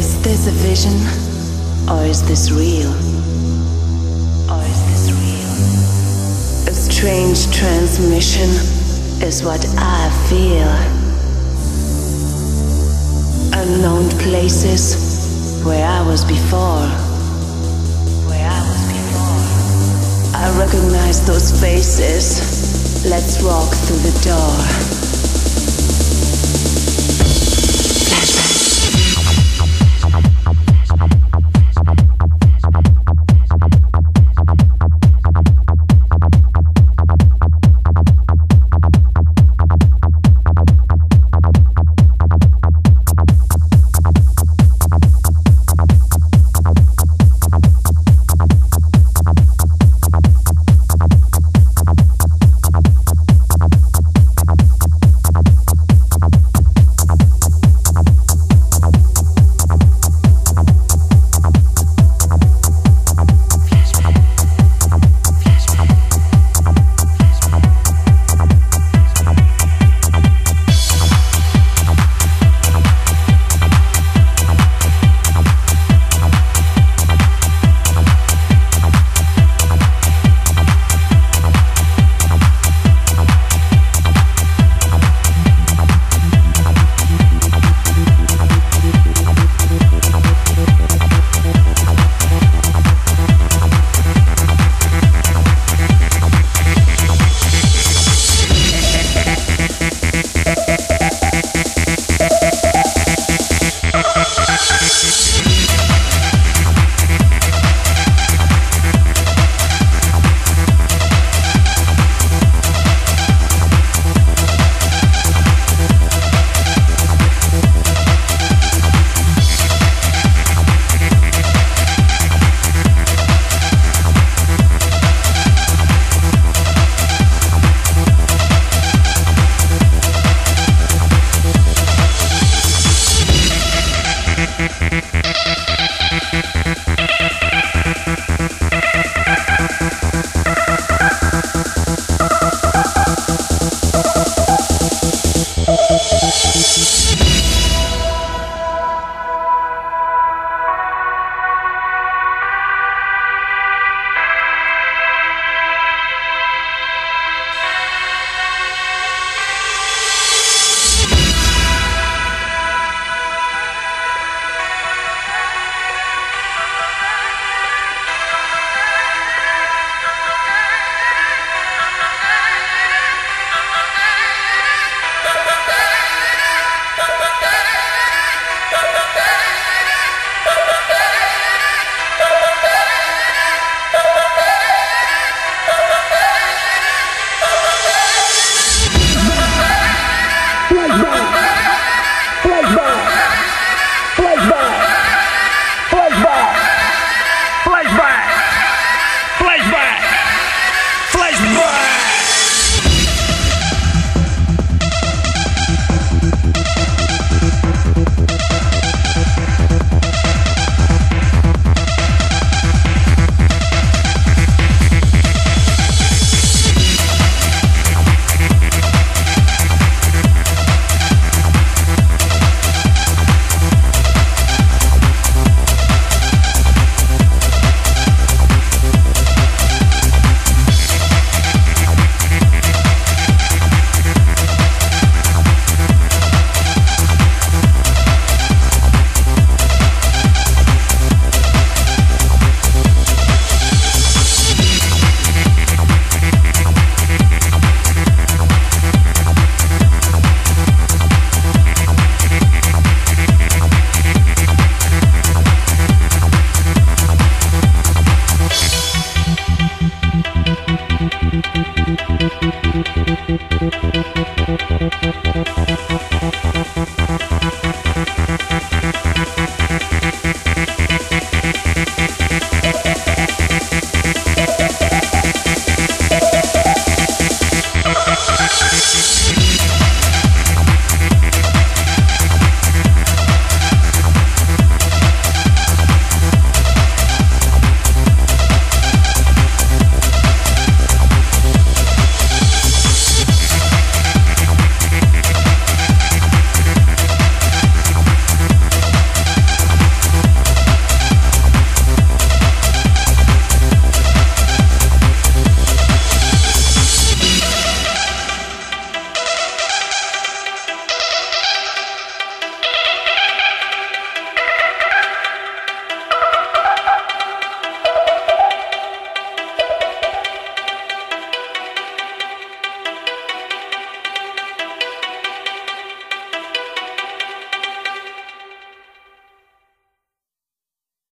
Is this a vision? Or is this real? Or is this real? A strange transmission is what I feel. Unknown places where I was before. Where I was before. I recognize those faces. Let's walk through the door.